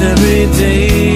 every day.